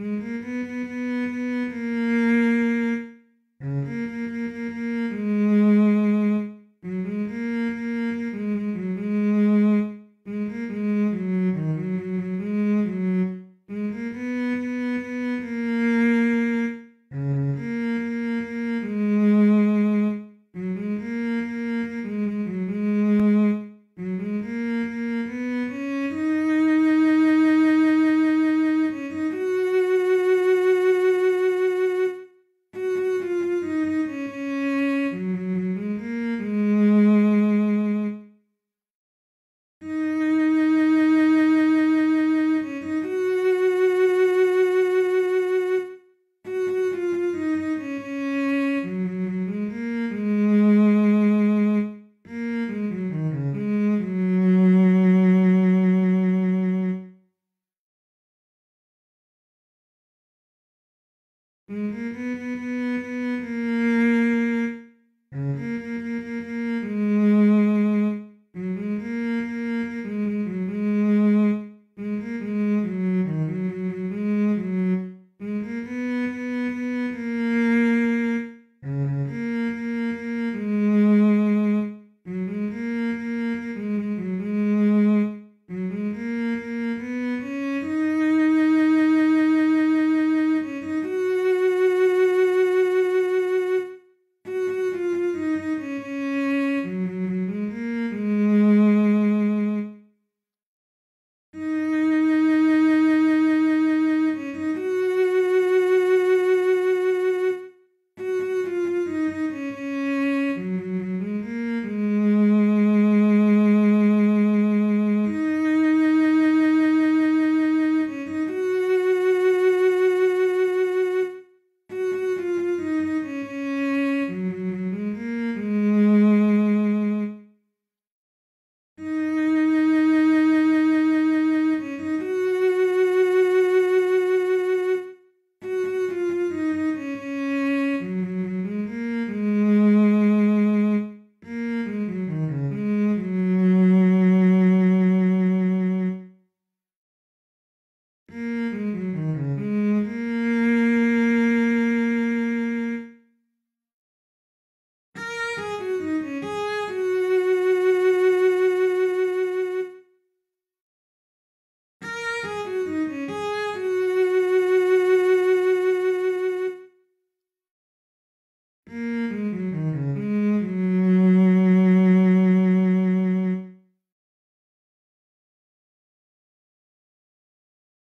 うん。Mm-hmm.